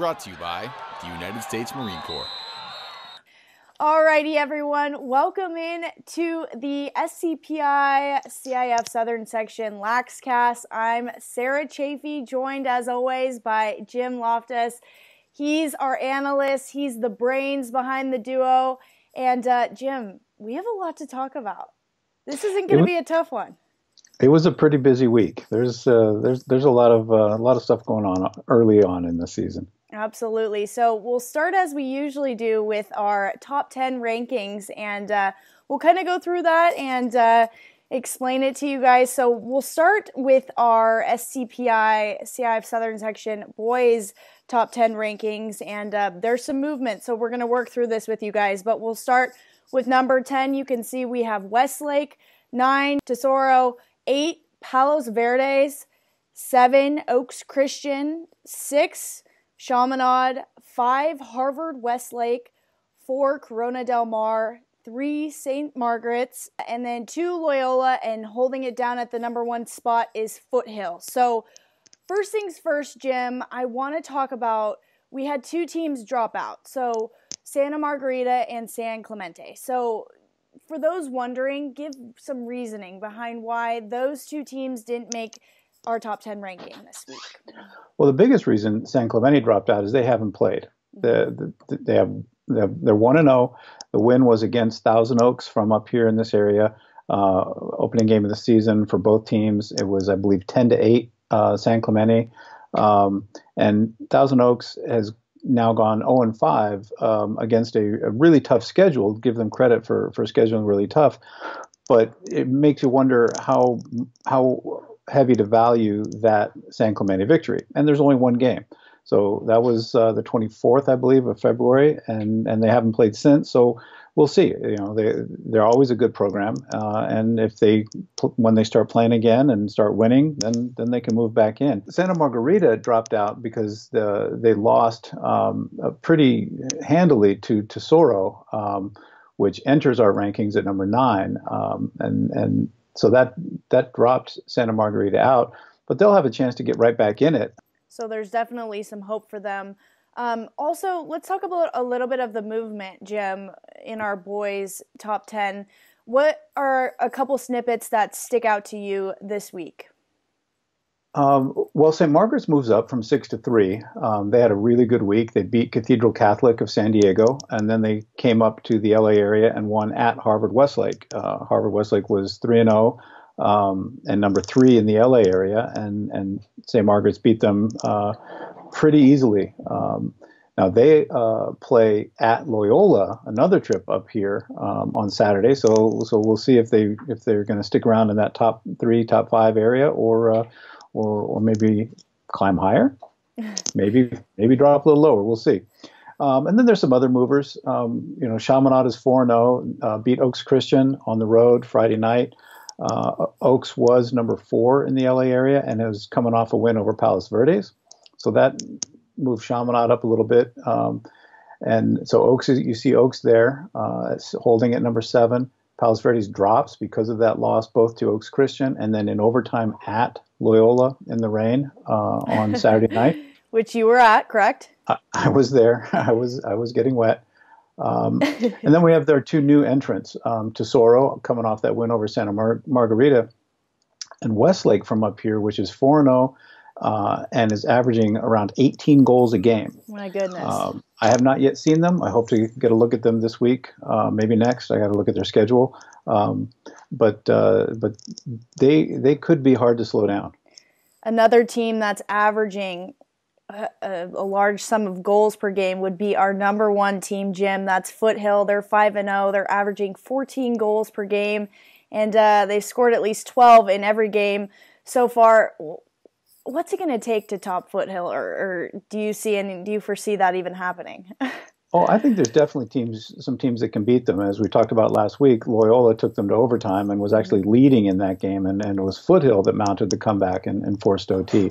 Brought to you by the United States Marine Corps. Alrighty, everyone. Welcome in to the SCPI CIF Southern Section Laxcast. I'm Sarah Chafee, joined as always by Jim Loftus. He's our analyst, he's the brains behind the duo. And uh, Jim, we have a lot to talk about. This isn't going to be a tough one. It was a pretty busy week. There's uh, there's there's a lot of uh, a lot of stuff going on early on in the season. Absolutely. So we'll start as we usually do with our top 10 rankings, and uh, we'll kind of go through that and uh, explain it to you guys. So we'll start with our SCPI CIF Southern Section boys top 10 rankings, and uh, there's some movement. So we're going to work through this with you guys, but we'll start with number 10. You can see we have Westlake, 9, Tesoro, 8, Palos Verdes, 7, Oaks Christian, 6, Chaminade, 5 Harvard Westlake, 4 Corona Del Mar, 3 St. Margaret's, and then 2 Loyola, and holding it down at the number one spot is Foothill. So, first things first, Jim, I want to talk about we had two teams drop out. So, Santa Margarita and San Clemente. So, for those wondering, give some reasoning behind why those two teams didn't make our top 10 ranking this week? Well, the biggest reason San Clemente dropped out is they haven't played. The, the, they have they're one and zero. The win was against Thousand Oaks from up here in this area. Uh, opening game of the season for both teams. It was, I believe, ten to eight. Uh, San Clemente um, and Thousand Oaks has now gone 0 and 5 um, against a, a, really tough schedule. Give them credit for for scheduling really tough, but it makes you wonder how how heavy to value that San Clemente victory. And there's only one game. So that was uh, the 24th, I believe, of February, and, and they haven't played since. So we'll see. You know, they they're always a good program, uh, and if they when they start playing again and start winning, then then they can move back in. Santa Margarita dropped out because the, they lost um, pretty handily to Tesoro, um, which enters our rankings at number nine, um, and and so that that dropped Santa Margarita out, but they'll have a chance to get right back in it. So there's definitely some hope for them. Um, also, let's talk about a little bit of the movement, Jim, in our boys' top 10. What are a couple snippets that stick out to you this week? Um, well, St. Margaret's moves up from six to three. Um, they had a really good week. They beat Cathedral Catholic of San Diego, and then they came up to the LA area and won at Harvard Westlake. Uh, Harvard Westlake was three and zero, oh, um, and number three in the LA area, and and St. Margaret's beat them uh, pretty easily. Um, now they uh, play at Loyola, another trip up here um, on Saturday. So so we'll see if they if they're going to stick around in that top three, top five area, or uh, or or maybe climb higher, maybe maybe drop a little lower. We'll see. Um, and then there's some other movers. Um, you know, Chaminade is 4 0, uh, beat Oaks Christian on the road Friday night. Uh, Oaks was number four in the LA area and is coming off a win over Palos Verdes. So that moved Chaminade up a little bit. Um, and so Oaks, you see Oaks there, uh, holding at number seven. Palos Verdes drops because of that loss, both to Oaks Christian and then in overtime at Loyola in the rain uh, on Saturday night. Which you were at, correct? I, I was there. I was I was getting wet. Um, and then we have their two new entrants, um, Tesoro coming off that win over Santa Mar- Margarita, and Westlake from up here, which is 4 0 uh, and is averaging around 18 goals a game. My goodness. Um, I have not yet seen them. I hope to get a look at them this week, uh, maybe next. I got to look at their schedule. Um, but uh, but they they could be hard to slow down. Another team that's averaging a, a, large sum of goals per game would be our number one team, Jim. That's Foothill. They're five and zero. Oh. They're averaging 14 goals per game, and uh, they've scored at least 12 in every game so far. What's it going to take to top Foothill, or, or do you see any? Do you foresee that even happening? Oh, I think there's definitely teams, some teams that can beat them. As we talked about last week, Loyola took them to overtime and was actually leading in that game, and, and it was Foothill that mounted the comeback and, and forced OT.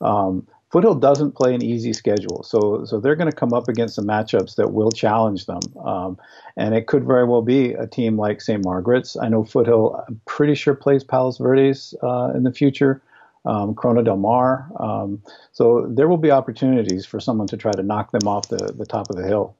Um, Foothill doesn't play an easy schedule, so so they're going to come up against some matchups that will challenge them, um, and it could very well be a team like St. Margaret's. I know Foothill, I'm pretty sure plays Palos Verdes uh, in the future. Um, Corona del Mar. Um, so there will be opportunities for someone to try to knock them off the, the top of the hill.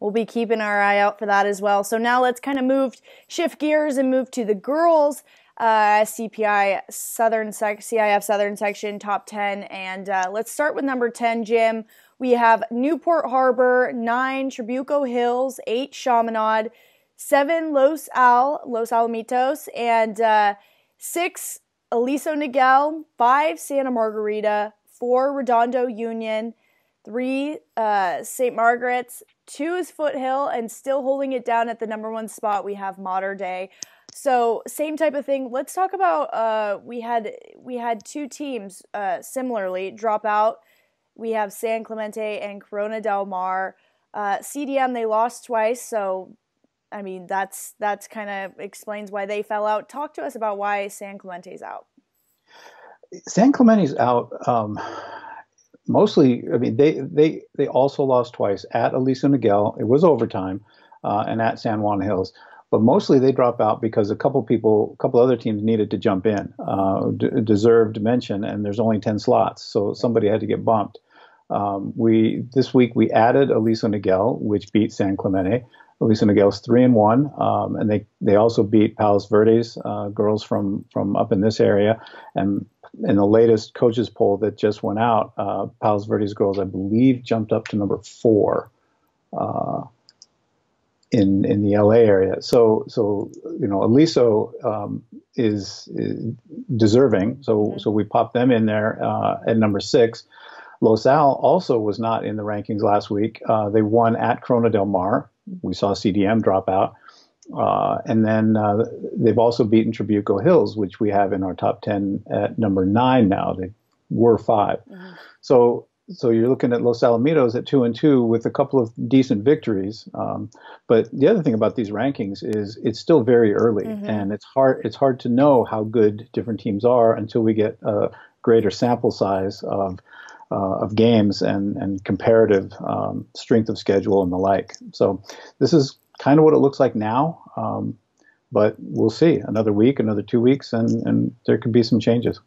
We'll be keeping our eye out for that as well. So now let's kind of move, shift gears and move to the girls uh, CPI Southern Sec- CIF Southern Section top 10. And uh, let's start with number 10, Jim. We have Newport Harbor, nine Trabuco Hills, eight Chaminade, seven Los Al, Los Alamitos, and uh, six Aliso Niguel, five Santa Margarita, four Redondo Union, three uh, St. Margaret's, two is Foothill, and still holding it down at the number one spot, we have Mater Dei. So same type of thing. Let's talk about uh, we had we had two teams uh, similarly drop out. We have San Clemente and Corona del Mar. Uh, CDM they lost twice, so I mean that's that's kind of explains why they fell out. Talk to us about why San Clemente's out. San Clemente's out. Um, mostly, I mean they they they also lost twice at Aliso Niguel. It was overtime, uh, and at San Juan Hills but mostly they drop out because a couple people, a couple other teams needed to jump in, uh, d- deserved mention, and there's only 10 slots, so somebody had to get bumped. Um, we this week we added Aliso Niguel, which beat San Clemente. Aliso Niguel's three and one, um, and they they also beat Palos Verdes uh, girls from from up in this area. And in the latest coaches poll that just went out, uh, Palos Verdes girls, I believe, jumped up to number four. Uh, in in the LA area. So so you know, Aliso um, is, is, deserving. So mm-hmm. so we popped them in there uh, at number six. Los Al also was not in the rankings last week. Uh, they won at Corona del Mar. We saw CDM drop out. Uh, and then uh, they've also beaten Trabuco Hills, which we have in our top 10 at number nine now. They were 5 mm-hmm. So so you're looking at Los Alamitos at two and two with a couple of decent victories. Um, but the other thing about these rankings is it's still very early, mm-hmm. and it's hard it's hard to know how good different teams are until we get a greater sample size of uh, of games and and comparative um, strength of schedule and the like. So this is kind of what it looks like now. Um, but we'll see another week, another two weeks, and, and there could be some changes.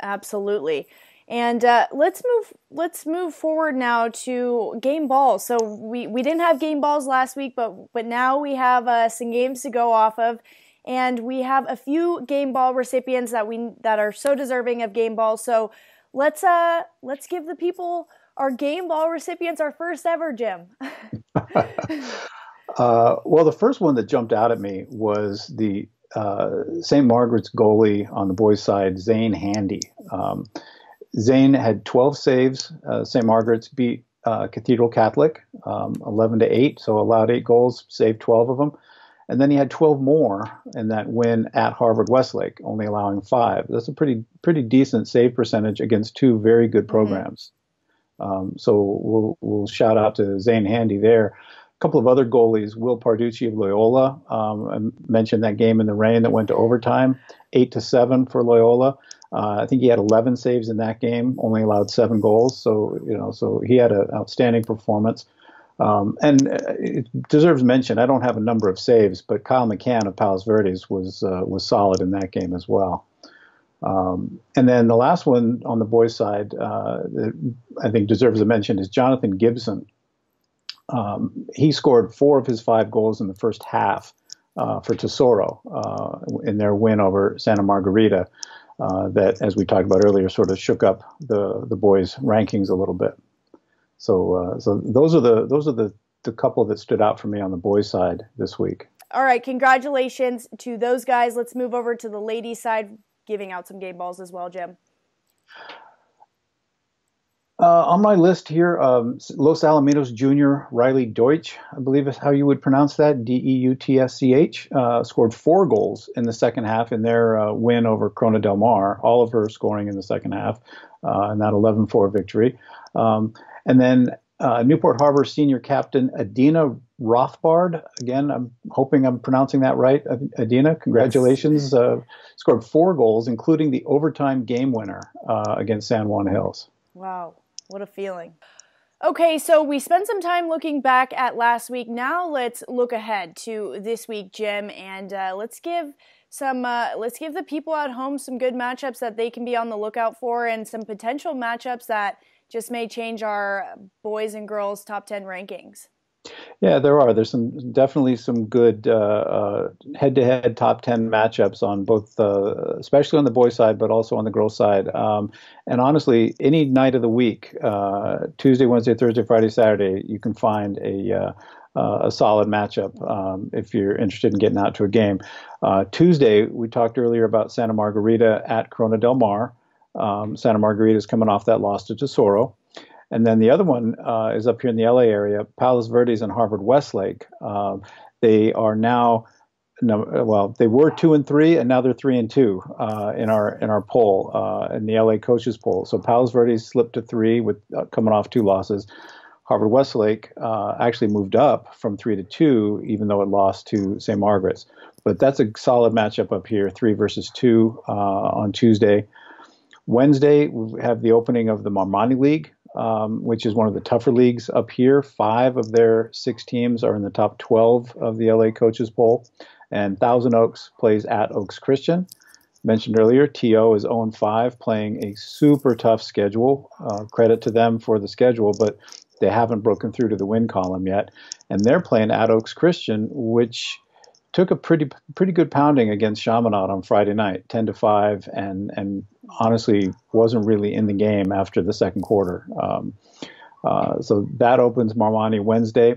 Absolutely. And uh, let's move let's move forward now to game balls. So we, we didn't have game balls last week, but but now we have uh, some games to go off of, and we have a few game ball recipients that we that are so deserving of game balls. So let's uh let's give the people our game ball recipients our first ever, Jim. uh, well, the first one that jumped out at me was the uh, St. Margaret's goalie on the boys' side, Zane Handy. Um, Zane had 12 saves. Uh, St. Margaret's beat uh, Cathedral Catholic um, 11 to 8, so allowed eight goals, saved 12 of them. And then he had 12 more in that win at Harvard Westlake, only allowing five. That's a pretty pretty decent save percentage against two very good mm-hmm. programs. Mm-hmm. Um, so we'll we'll shout out to Zane Handy there. A couple of other goalies, Will Parducci of Loyola. Um, I mentioned that game in the rain that went to overtime, eight to seven for Loyola. Uh, I think he had 11 saves in that game, only allowed seven goals. So you know, so he had an outstanding performance. Um, and uh, it deserves mention. I don't have a number of saves, but Kyle McCann of Palos Verdes was uh, was solid in that game as well. Um, and then the last one on the boys' side, uh, that I think deserves a mention, is Jonathan Gibson. Um, he scored four of his five goals in the first half uh, for Tesoro uh, in their win over Santa Margarita uh, that, as we talked about earlier, sort of shook up the the boys' rankings a little bit. So, uh, so those are the those are the the couple that stood out for me on the boys' side this week. All right, congratulations to those guys. Let's move over to the ladies' side, giving out some game balls as well, Jim. Uh, on my list here, um, Los Alamitos Junior Riley Deutsch, I believe is how you would pronounce that, D E U T S C H, uh, scored four goals in the second half in their uh, win over Corona del Mar, all of her scoring in the second half uh, in that 11 4 victory. Um, and then uh, Newport Harbor senior captain Adina Rothbard, again, I'm hoping I'm pronouncing that right. Adina, congratulations, uh, scored four goals, including the overtime game winner against San Juan Hills. Wow. What a feeling. Okay, so we spent some time looking back at last week. Now let's look ahead to this week, Jim, and uh, let's give some uh, let's give the people at home some good matchups that they can be on the lookout for and some potential matchups that just may change our boys and girls top 10 rankings yeah, there are. There's some definitely some good uh, uh, head-to-head top ten matchups on both, uh, especially on the boys' side, but also on the girls' side. Um, and honestly, any night of the week, uh, Tuesday, Wednesday, Thursday, Friday, Saturday, you can find a uh, a solid matchup um, if you're interested in getting out to a game. Tuesday, we talked earlier about Santa Margarita at Corona Del Mar. Um, Santa Margarita is coming off that loss to Tesoro. And then the other one uh, is up here in the LA area, Palos Verdes and Harvard Westlake. Uh, they are now, no, well, they were two and three, and now they're three and two uh, in our in our poll uh, in the LA coaches poll. So Palos Verdes slipped to three with uh, coming off two losses. Harvard Westlake uh, actually moved up from three to two, even though it lost to St. Margaret's. But that's a solid matchup up here, three versus two on Tuesday. Wednesday, we have the opening of the Marmonte League um, which is one of the tougher leagues up here. Five of their six teams are in the top 12 of the LA coaches poll. And Thousand Oaks plays at Oaks Christian. Mentioned earlier, TO is 0 5, playing a super tough schedule. Uh, credit to them for the schedule, but they haven't broken through to the win column yet. And they're playing at Oaks Christian, which took a pretty pretty good pounding against Chaminade on Friday night, 10 to 5, and and honestly wasn't really in the game after the second quarter. Um, uh, so that opens Marmonte Wednesday.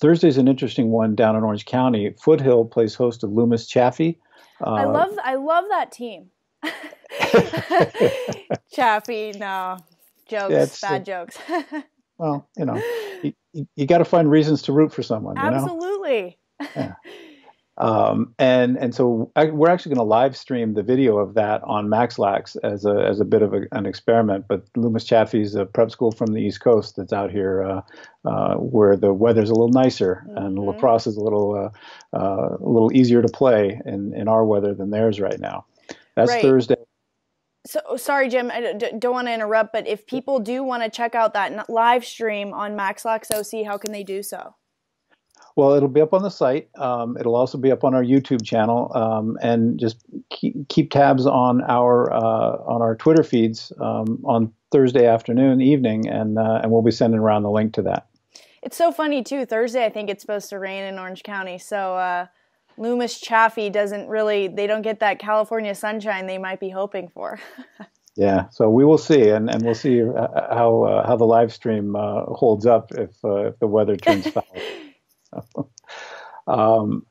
Thursday's an interesting one down in Orange County. Foothill plays host to Loomis Chaffee. Uh, I love I love that team. Chaffee, no jokes, bad jokes. well, you know, you, you got to find reasons to root for someone. Absolutely. You know? yeah. Um, and and so I, we're actually going to live stream the video of that on MaxLax as a as a bit of a, an experiment. But Loomis Chaffee is a prep school from the East Coast that's out here uh, uh, where the weather's a little nicer mm-hmm. and lacrosse is a little uh, uh, a little easier to play in in our weather than theirs right now. That's right. Thursday. So sorry, Jim. I don't want to interrupt, but if people do want to check out that live stream on MaxLax OC, how can they do so? Well, it'll be up on the site. Um, it'll also be up on our YouTube channel, um, and just keep, keep, tabs on our uh, on our Twitter feeds um, on Thursday afternoon, evening, and uh, and we'll be sending around the link to that. It's so funny too. Thursday, I think it's supposed to rain in Orange County, so uh, Loomis Chaffee doesn't really. They don't get that California sunshine they might be hoping for. Yeah, so we will see, and, and we'll see uh, how uh, how the live stream uh, holds up if uh, if the weather turns foul. um,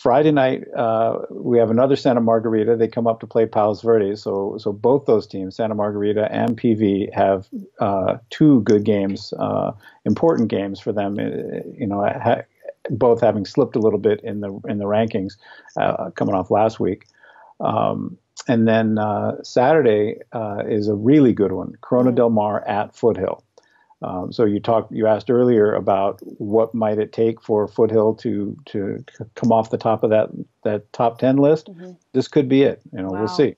Friday night, uh, we have another Santa Margarita. They come up to play Palos Verdes. So, so both those teams, Santa Margarita and PV, have uh, two good games, uh, important games for them. Uh, you know, ha- both having slipped a little bit in the in the rankings, uh, coming off last week. Um, and then uh, Saturday is a really good one: Corona mm-hmm. Del Mar at Foothill. Um, so you talked, you asked earlier about what might it take for Foothill to to come off the top of that that top ten list. Mm-hmm. This could be it. You know, wow. we'll see.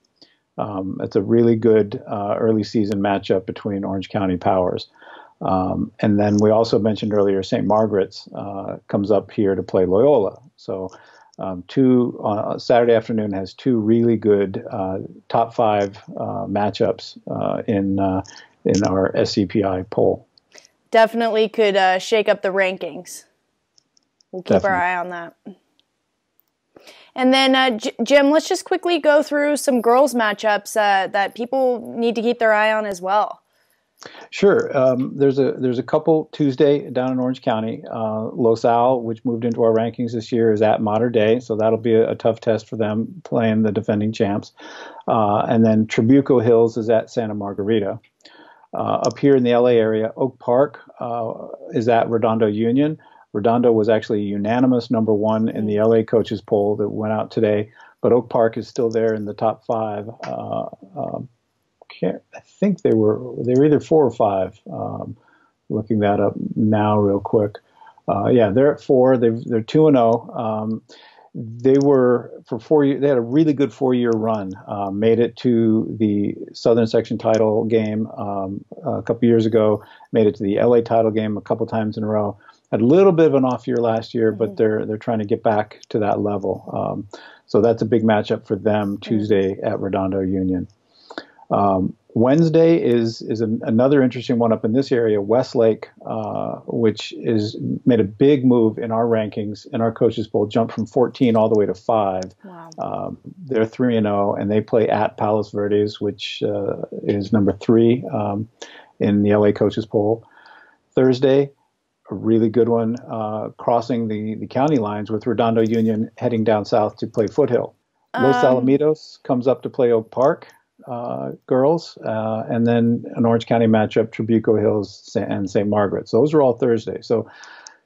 Um, it's a really good uh, early season matchup between Orange County powers. Um, and then we also mentioned earlier St. Margaret's uh, comes up here to play Loyola. So um, two uh, Saturday afternoon has two really good uh, top five uh, matchups uh, in in our SCPI poll definitely could uh, shake up the rankings. We'll keep definitely. our eye on that. And then, uh, J- Jim, let's just quickly go through some girls' matchups uh, that people need to keep their eye on as well. Sure. Um, there's a there's a couple Tuesday down in Orange County. Uh, Los Al, which moved into our rankings this year, is at Mater Dei, so that'll be a, a tough test for them playing the defending champs. Uh, and then Trabuco Hills is at Santa Margarita. Uh, up here in the LA area, Oak Park uh, is at Redondo Union. Redondo was actually unanimous number one in the LA coaches poll that went out today, but Oak Park is still there in the top five. Uh, um, I think they were they were either four or five. Um, looking that up now, real quick. Uh, yeah, they're at four. they are two and zero. They were for four years. They had a really good four-year run. Uh, made it to the Southern Section title game um, a couple years ago. Made it to the LA title game a couple times in a row. had a little bit of an off year last year, but mm-hmm. they're they're trying to get back to that level. Um, so that's a big matchup for them Tuesday mm-hmm. at Redondo Union. Um, Wednesday is is an, another interesting one up in this area, Westlake, uh, which is made a big move in our rankings in our coaches poll, jumped from 14 all the way to five. Wow. Um, they're three and zero, oh, and they play at Palos Verdes, which uh, is number three um, in the LA coaches poll. Thursday, a really good one, uh, crossing the the county lines with Redondo Union heading down south to play Foothill. Los um, Alamitos comes up to play Oak Park uh, girls, uh, and then an Orange County matchup, Trabuco Hills and St. Margaret's. So those are all Thursday. So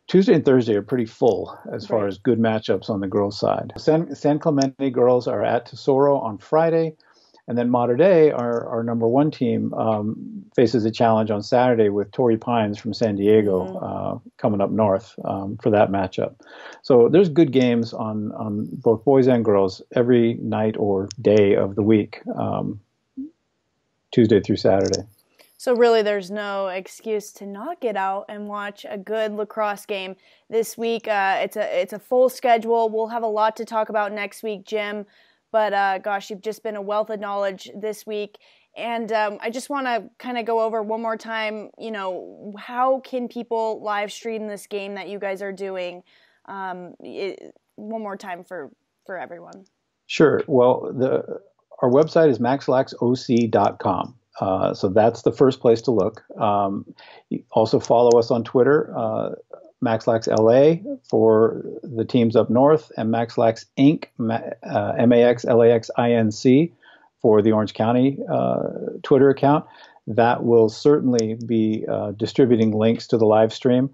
Tuesday and Thursday are pretty full as far as good matchups on the girls' side. San, San Clemente girls are at Tesoro on Friday. And then Mater Dei, our, our number one team, um, faces a challenge on Saturday with Torrey Pines from San Diego mm-hmm. uh, coming up north um, for that matchup. So there's good games on, on both boys and girls every night or day of the week. Um, Tuesday through Saturday. So really, there's no excuse to not get out and watch a good lacrosse game this week. Uh, it's a it's a full schedule. We'll have a lot to talk about next week, Jim. But uh, gosh, you've just been a wealth of knowledge this week. And um, I just want to kind of go over one more time. You know, how can people live stream this game that you guys are doing? Um, it, one more time for for everyone. Sure. Well, the our website is maxlaxoc.com. Uh, so that's the first place to look. Um, also follow us on Twitter, uh, MaxLaxLA for the teams up north, and MaxLax Inc. Uh, M A X L A X I N C for the Orange County uh, Twitter account. That will certainly be uh, distributing links to the live stream.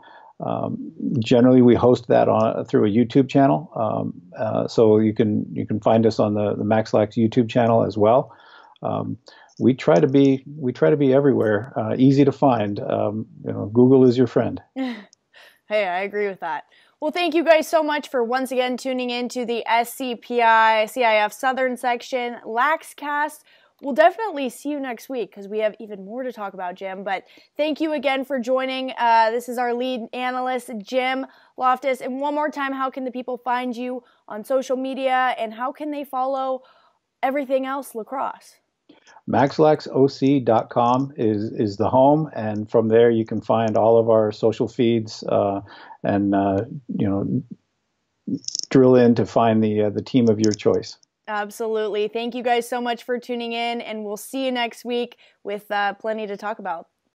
Um, generally, we host that on through a YouTube channel, um, uh, so you can you can find us on the the MaxLax YouTube channel as well. Um, we try to be we try to be everywhere, uh, easy to find. Um, you know, Google is your friend. hey, I agree with that. Well, thank you guys so much for once again tuning in to the SCPI CIF Southern Section Laxcast we'll definitely see you next week because we have even more to talk about, Jim. But thank you again for joining. Uh, this is our lead analyst, Jim Loftus. And one more time, how can the people find you on social media and how can they follow everything else lacrosse? MaxLaxOC.com is is the home, and from there you can find all of our social feeds uh, and uh, you know drill in to find the uh, the team of your choice. Absolutely. Thank you guys so much for tuning in, and we'll see you next week with uh, plenty to talk about.